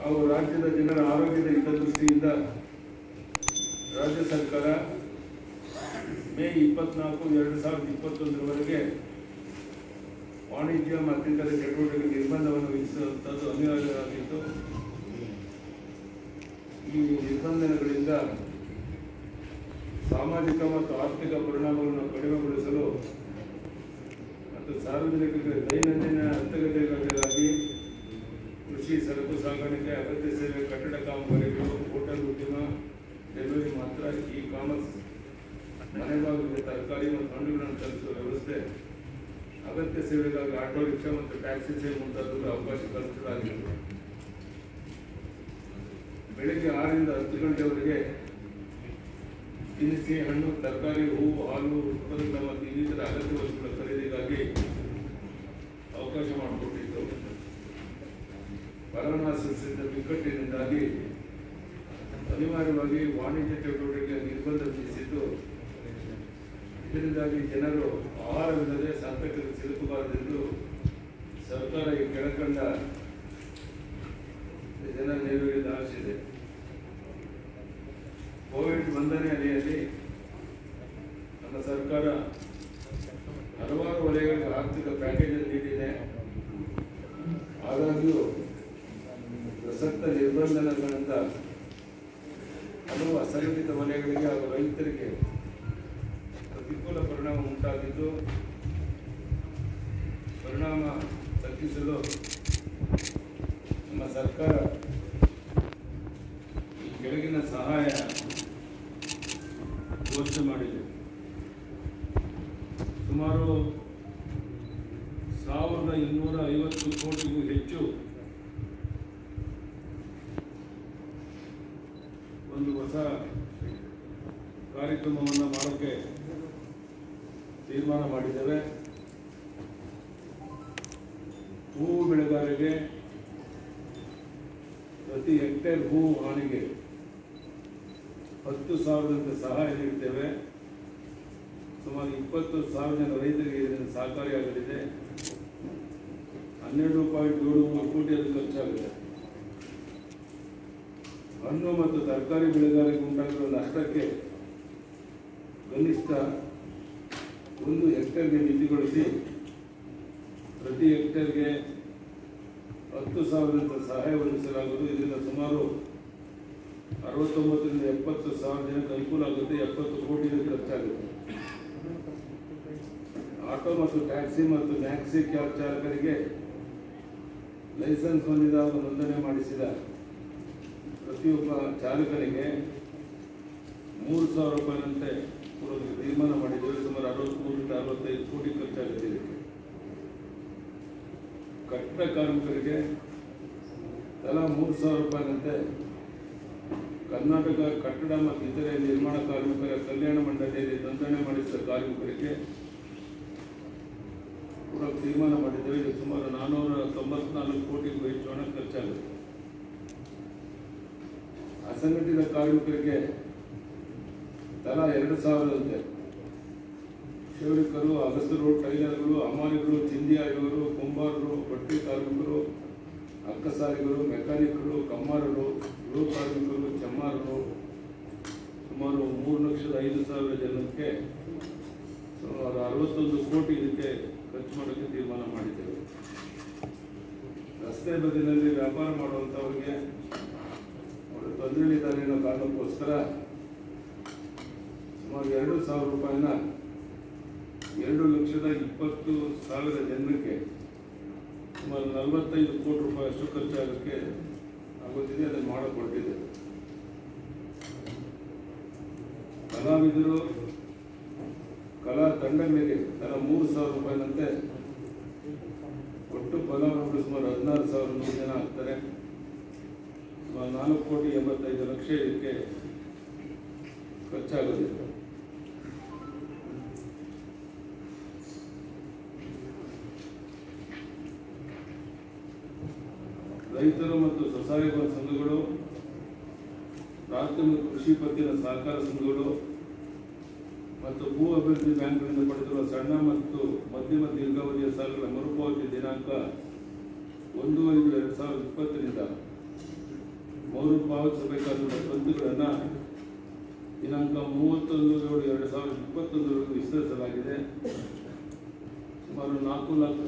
ಹಾಗೂ ರಾಜ್ಯದ ಜನರ ಆರೋಗ್ಯದ ಹಿತದೃಷ್ಟಿಯಿಂದ ರಾಜ್ಯ ಸರ್ಕಾರ ಮೇ ಇಪ್ಪತ್ನಾಲ್ಕು ಎರಡು ಸಾವಿರದ ಇಪ್ಪತ್ತೊಂದರವರೆಗೆ ವಾಣಿಜ್ಯ ಮತ್ತಿತರ ಚಟುವಟಿಕೆ ನಿರ್ಬಂಧವನ್ನು ವಿಧಿಸುವಂಥದ್ದು ಅನಿವಾರ್ಯವಾಗಿತ್ತು. ಈ ನಿರ್ಬಂಧನೆಗಳಿಂದ ಸಾಮಾಜಿಕ ಮತ್ತು ಆರ್ಥಿಕ ಪರಿಣಾಮಗಳನ್ನು ಕಡಿಮೆಗೊಳಿಸಲು ಮತ್ತು ಸಾರ್ವಜನಿಕರಿಗೆ ದೈನಂದಿನ ಅರ್ಥಗತಿಗಳಿಗಾಗಿ ಕೃಷಿ ಸರಕು ಸಾಗಾಣಿಕೆ ಅಗತ್ಯ ಸೇವೆ ಕಟ್ಟಡ ಕಾಮಗಾರಿಗಳು, ಹೋಟೆಲ್ ಉದ್ಯಮ ಡೆಲಿವರಿ ಮಾತ್ರ ಇ ಕಾಮರ್ಸ್ ಮನೆ ಬಾಗಿಲಿಗೆ ತರಕಾರಿ ಮತ್ತು ಹಣ್ಣುಗಳನ್ನು ತಲುಪಿಸುವ ವ್ಯವಸ್ಥೆ, ಅಗತ್ಯ ಸೇವೆಗಾಗಿ ಆಟೋ, ರಿಕ್ಷಾ ಮತ್ತು ಟ್ಯಾಕ್ಸಿ ಸೇವೆ ಮುಂತಾದವುಗಳ ಅವಕಾಶ ಕಲ್ಪಿಸಲಾಗಿದೆ. ಬೆಳಿಗ್ಗೆ ಆರರಿಂದ ಹತ್ತು ಗಂಟೆವರೆಗೆ ತಿನಿಸಿ, ಹಣ್ಣು, ತರಕಾರಿ, ಹೂವು, ಹಾಲು ಉತ್ಪನ್ನ ಮತ್ತು ಇನ್ನಿತರ ಅಗತ್ಯ ವಸ್ತುಗಳ ಖರೀದಿಗಾಗಿ ಅವಕಾಶ ಮಾಡಿಕೊಟ್ಟಿತ್ತು ಕೊರೋನಾ ಸೃಷ್ಟಿಸಿದ ಬಿಕ್ಕಟ್ಟಿನಿಂದಾಗಿ ಅನಿವಾರ್ಯವಾಗಿ ವಾಣಿಜ್ಯ ಚಟುವಟಿಕೆ ನಿರ್ಬಂಧ ವಿಧಿಸಿದ್ದು, ಇದರಿಂದಾಗಿ ಜನರು ಆಹಾರವಿಲ್ಲದೆ ಸಂಕಟಕ್ಕೆ ಸಿಲುಕಬಾರದೆಂದು ಸರ್ಕಾರ ಈ ಕೆಳಕಂಡ ಜನ ನೆರವಿಗೆ ಧಾವಿಸಿದೆ ಕೋವಿಡ್ ಒಂದನೇ ಅಲೆಯಲ್ಲಿ ನಮ್ಮ ಸರ್ಕಾರ ಹಲವಾರು ವಲಯಗಳಿಗೆ ಆರ್ಥಿಕ ಪ್ಯಾಕೇಜ್ ನೀಡಿದೆ. ಆದಾಗ್ಯೂ ಪ್ರಸಕ್ತ ನಿರ್ಬಂಧನಗಳಿಂದ ಹಲವು ಅಸಂಘಟಿತ ವಲಯಗಳಿಗೆ ಹಾಗೂ ರೈತರಿಗೆ ಪ್ರತಿಕೂಲ ಪರಿಣಾಮ ಉಂಟಾಗಿದ್ದು, ಪರಿಣಾಮ ತಗ್ಗಿಸಲು ನಮ್ಮ ಸರ್ಕಾರ ಈ ಕೆಳಗಿನ ಸಹಾಯ ಘೋಷಣೆ ಮಾಡಿದೆ. ಸುಮಾರು ಸಾವಿರದ ಇನ್ನೂರ ಐವತ್ತು ಕೋಟಿಗೂ ಹೆಚ್ಚು ಒಂದು ಹೊಸ ಕಾರ್ಯಕ್ರಮವನ್ನು ಮಾಡೋಕ್ಕೆ ತೀರ್ಮಾನ ಮಾಡಿದ್ದೇವೆ. ಹೂವು ಬೆಳೆಗಾರರಿಗೆ ಪ್ರತಿ ಹೆಕ್ಟೇರ್ ಹೂವು ಹಾನಿಗೆ ಹತ್ತು ಸಾವಿರದಂತೆ ಸಹಾಯ ನೀಡುತ್ತೇವೆ ಸುಮಾರು ಇಪ್ಪತ್ತು ಸಾವಿರ ಜನ ರೈತರಿಗೆ ಇದರಿಂದ ಸಹಕಾರಿಯಾಗಲಿದೆ ಹನ್ನೆರಡು ಪಾಯಿಂಟ್ ಏಳು ಮೂರು ಕೋಟಿ ಅದು ಖರ್ಚಾಗಿದೆ ಹಣ್ಣು ಮತ್ತು ತರಕಾರಿ ಬೆಳೆಗಾರರಿಗೆ ಉಂಟಾಗಿರುವ ನಷ್ಟಕ್ಕೆ ಕನಿಷ್ಠ ಒಂದು ಹೆಕ್ಟೇರ್ಗೆ ಮಿತಿಗೊಳಿಸಿ ಪ್ರತಿ ಹೆಕ್ಟೇರ್ಗೆ ಹತ್ತು ಸಾವಿರದಂತ ಸಹಾಯ ಒದಗಿಸಲಾಗುವುದು. ಇದರಿಂದ ಸುಮಾರು ಅರವತ್ತೊಂಬತ್ತರಿಂದ ಎಪ್ಪತ್ತು ಸಾವಿರ ಜನಕ್ಕೆ ಅನುಕೂಲ ಆಗುತ್ತೆ. ಎಪ್ಪತ್ತು ಕೋಟಿ ಖರ್ಚಾಗುತ್ತೆ. ಆಟೋ ಮತ್ತು ಟ್ಯಾಕ್ಸಿ ಮತ್ತು ಮ್ಯಾಕ್ಸಿ ಕ್ಯಾಬ್ ಚಾಲಕರಿಗೆ ಲೈಸೆನ್ಸ್ ಹೊಂದಿದ ಹಾಗೂ ನೋಂದಣಿ ಮಾಡಿಸಿದ ಪ್ರತಿಯೊಬ್ಬ ಚಾಲಕರಿಗೆ ಮೂರು ಸಾವಿರ ರೂಪಾಯಿನಂತೆ ಕೊಡೋದಕ್ಕೆ ತೀರ್ಮಾನ ಮಾಡಿದ್ದೇವೆ. ಸುಮಾರು ಅರವತ್ಮೂರರಿಂದ ಅರವತ್ತೈದು ಕೋಟಿ ಖರ್ಚಾಗುತ್ತೆ ಇದಕ್ಕೆ. ಕಟ್ಟಡ ಕಾರ್ಮಿಕರಿಗೆ ತಲಾ ಮೂರು ಸಾವಿರ ರೂಪಾಯಿನಂತೆ ಕರ್ನಾಟಕ ಕಟ್ಟಡ ಮತ್ತು ಇತರೆ ನಿರ್ಮಾಣ ಕಾರ್ಮಿಕರ ಕಲ್ಯಾಣ ಮಂಡಳಿಯಲ್ಲಿ ನೋಂದಣಿ ಮಾಡಿದ ಕಾರ್ಮಿಕರಿಗೆ ಕೂಡ ತೀರ್ಮಾನ ಮಾಡಿದ್ದೇವೆ. ಇದು ಸುಮಾರು ನಾನ್ನೂರ ತೊಂಬತ್ನಾಲ್ಕು ಕೋಟಿಗೂ ಹೆಚ್ಚು ಹಣ ಖರ್ಚಾಗುತ್ತೆ. ಅಸಂಘಟಿತ ಕಾರ್ಮಿಕರಿಗೆ ತಲಾ ಎರಡು ಸಾವಿರದಂತೆ. ಕ್ಷೌರಿಕರು ಅಗಸರು, ಟೈಲರ್ಗಳು ಅಮಾನಿಗಳು ಚಿಂದಿ ಆಯುವರು, ಕುಂಬಾರರು, ಬಟ್ಟೆ ಕಾರ್ಮಿಕರು, ಅಕ್ಕಸಾರಿಗಳು, ಮೆಕ್ಯಾನಿಕ್ಗಳು, ಕಮ್ಮಾರರು, ಗೃಹ ಕಾರ್ಮಿಕರು, ಚಮ್ಮಾರರು, ಸುಮಾರು ಮೂರು ಲಕ್ಷದ ಐದು ಸಾವಿರ ಜನಕ್ಕೆ ಸುಮಾರು ಅರವತ್ತೊಂದು ಕೋಟಿ ಇದಕ್ಕೆ ಖರ್ಚು ಮಾಡೋಕ್ಕೆ ತೀರ್ಮಾನ ಮಾಡಿದ್ದೇವೆ. ರಸ್ತೆ ಬದಿಯಲ್ಲಿ ವ್ಯಾಪಾರ ಮಾಡುವಂಥವ್ರಿಗೆ ಅವರು ತೊಂದರೆಯಲ್ಲಿದ್ದಾರೆ ಅನ್ನೋ ಕಾರಣಕ್ಕೋಸ್ಕರ ಸುಮಾರು ಎರಡು ಸಾವಿರ ರೂಪಾಯಿನ ಎರಡು ಲಕ್ಷದ ಇಪ್ಪತ್ತು ಸಾವಿರ ಜನಕ್ಕೆ ಸುಮಾರು ನಲವತ್ತೈದು ಕೋಟಿ ರೂಪಾಯಿ ಅಷ್ಟು ಖರ್ಚಾಗೋಕ್ಕೆ ಆಗುತ್ತಿದೆ ಅದನ್ನು ಮಾಡಿಕೊಟ್ಟಿದೆ. ಕಲಾವಿದರು ಕಲಾ ತಂಡಗಳಿಗೆ ತಲಾ ಮೂರು ಸಾವಿರ ರೂಪಾಯಿನಂತೆ ಒಟ್ಟು ಫಲಾನುಭವಿಗಳು ಸುಮಾರು ಹದಿನಾರು ಸಾವಿರ ನೂರು ಜನ ಆಗ್ತಾರೆ. ಸುಮಾರು ನಾಲ್ಕು ಕೋಟಿ ಎಂಬತ್ತೈದು ಲಕ್ಷ ಇದಕ್ಕೆ ಖರ್ಚಾಗೋದಿಲ್ಲ ರೈತರು ಮತ್ತು ಸ್ವಸಹಾಯ ಸಂಘಗಳು ಪ್ರಾಥಮಿಕ ಕೃಷಿ ಪತ್ತಿನ ಸಹಕಾರ ಸಂಘಗಳು ಮತ್ತು ಭೂ ಅಭಿವೃದ್ಧಿ ಬ್ಯಾಂಕ್ಗಳಿಂದ ಪಡೆದಿರುವ ಸಣ್ಣ ಮತ್ತು ಮಧ್ಯಮ ದೀರ್ಘಾವಧಿಯ ಸಾಲಗಳ ಮರುಪಾವತಿ ದಿನಾಂಕ ಒಂದು ಐದು ಎರಡು ಸಾವಿರದ ಇಪ್ಪತ್ತರಿಂದ ಮರುಪಾವತಿಸಬೇಕಾದ ಕಂತುಗಳನ್ನು ದಿನಾಂಕ ಮೂವತ್ತೊಂದು ಏಳು ಎರಡು ಸಾವಿರದ ಇಪ್ಪತ್ತೊಂದರವರೆಗೂ ವಿಸ್ತರಿಸಲಾಗಿದೆ. ಸುಮಾರು ನಾಲ್ಕು ಲಕ್ಷ,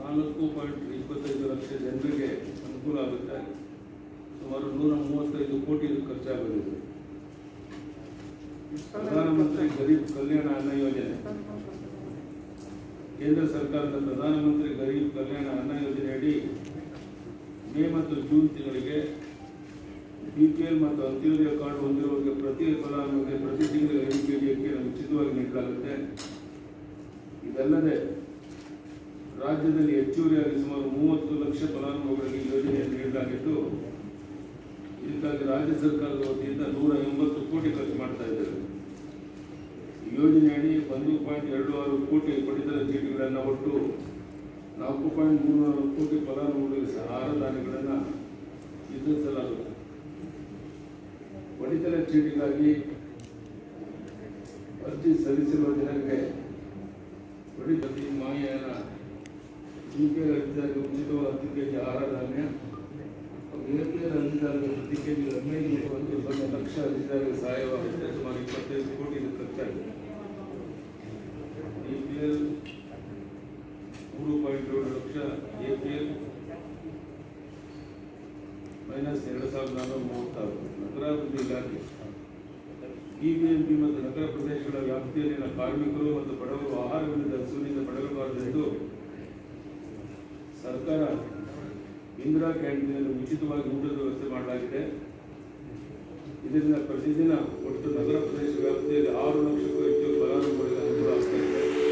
ನಾಲ್ಕು ಪಾಯಿಂಟ್ ಇಪ್ಪತ್ತೈದು ಲಕ್ಷ ಜನರಿಗೆ ಅನುಕೂಲ ಆಗುತ್ತೆ. ಸುಮಾರು ನೂರ ಮೂವತ್ತೈದು ಕೋಟಿ ಖರ್ಚಾಗಲಿದೆ ಪ್ರಧಾನಮಂತ್ರಿ ಗರೀಬ್ ಕಲ್ಯಾಣ ಅನ್ನ ಯೋಜನೆ. ಕೇಂದ್ರ ಸರ್ಕಾರದ ಪ್ರಧಾನಮಂತ್ರಿ ಗರೀಬ್ ಕಲ್ಯಾಣ ಅನ್ನ ಯೋಜನೆಯಡಿ ಮೇ ಮತ್ತು ಜೂನ್ ತಿಂಗಳಿಗೆ ಬಿಪಿಎಲ್ ಮತ್ತು ಅಂತ್ಯೋದಯ ಕಾರ್ಡ್ ಹೊಂದಿರುವವರಿಗೆ ಪ್ರತಿ ಫಲಾನುಭವಿಗೆ ಪ್ರತಿ ತಿಂಗಳಿಗೆ ಐದು ಅಕ್ಕಿಯನ್ನು ಉಚಿತವಾಗಿ ನೀಡಲಾಗುತ್ತೆ. ಇದಲ್ಲದೆ ರಾಜ್ಯದಲ್ಲಿ ಹೆಚ್ಚುವರಿಯಾಗಿ ಸುಮಾರು ಮೂವತ್ತು ಲಕ್ಷ ಫಲಾನುಭವಿಗಳಿಗೆ ಯೋಜನೆಯನ್ನು ನೀಡಲಾಗಿದ್ದು, ಇದಕ್ಕಾಗಿ ರಾಜ್ಯ ಸರ್ಕಾರದ ವತಿಯಿಂದ ನೂರ ಎಂಬತ್ತು ಕೋಟಿ ಖರ್ಚು ಮಾಡ್ತಾ ಇದ್ದಾರೆ. ಯೋಜನೆಯಡಿ ಒಂದು ಪಾಯಿಂಟ್ ಎರಡು ಆರು ಕೋಟಿ ಪಡಿತರ ಚೀಟಿಗಳನ್ನು ಒಟ್ಟು ನಾಲ್ಕು ಪಾಯಿಂಟ್ ಮೂರು ಕೋಟಿ ಫಲಾನುಭವಿಗಳಿಗೆ ಸಹ ಆಹಾರ ಧಾನ್ಯಗಳನ್ನು ವಿತರಿಸಲಾಗುತ್ತೆ ಪಡಿತರ ಚೀಟಿಗಾಗಿ ಅರ್ಜಿ ಸಲ್ಲಿಸಿರುವ ಜನರಿಗೆ ಪಡಿತತಿ ಮಾಯಾನ ಯುಪಿಎಲ್ ಅರ್ಜಿದಾರರಿಗೆ ಉಚಿತವಾದ ಹತ್ತು ಕೆಜಿ ಆಹಾರ ಧಾನ್ಯ ಎಪಿಎಲ್ ಅರ್ಜಿದಾರರಿಗೆ ಪ್ರತಿ ಕೆಜಿ ಹದಿನೈದು ಒಂದು ಸೊನ್ನೆ ಲಕ್ಷ ಅರ್ಜಿದಾರರಿಗೆ ಸಹಾಯವಾಗುತ್ತೆ ಸುಮಾರು ಇಪ್ಪತ್ತೈದು ಕೋಟಿ ಇದು ಖರ್ಚಾಗಿದೆ. ಎಪಿಎಲ್ ಮೂರು ಪಾಯಿಂಟ್ ಏಳು ಲಕ್ಷ ಎಪಿಎಲ್ ಮೈನಸ್ ಎರಡು ಸಾವಿರದ ನಾನ್ನೂರ ಮೂವತ್ತಾರು. ನಗರಾಭಿವೃದ್ಧಿ ಇಲಾಖೆ ಬಿಬಿಎಂಪಿ ಮತ್ತು ನಗರ ಪ್ರದೇಶಗಳ ವ್ಯಾಪ್ತಿಯಲ್ಲಿನ ಕಾರ್ಮಿಕರು ಮತ್ತು ಬಡವರು ಆಹಾರವಿಲ್ಲದ ಹಸುವಿನಿಂದ ಎಂದು ಸರ್ಕಾರ ಇಂದಿರಾ ಕ್ಯಾಂಟೀನಲ್ಲಿ ಉಚಿತವಾಗಿ ಊಟದ ವ್ಯವಸ್ಥೆ ಮಾಡಲಾಗಿದೆ. ಇದರಿಂದ ಪ್ರತಿದಿನ ಒಟ್ಟು ನಗರ ಪ್ರದೇಶ ವ್ಯಾಪ್ತಿಯಲ್ಲಿ ಆರು ಲಕ್ಷಕ್ಕೂ ಹೆಚ್ಚು ಫಲಾನುಭವಿಗಳಿಗೆ ಅನುಕೂಲ ಆಗ್ತಾ ಇದೆ.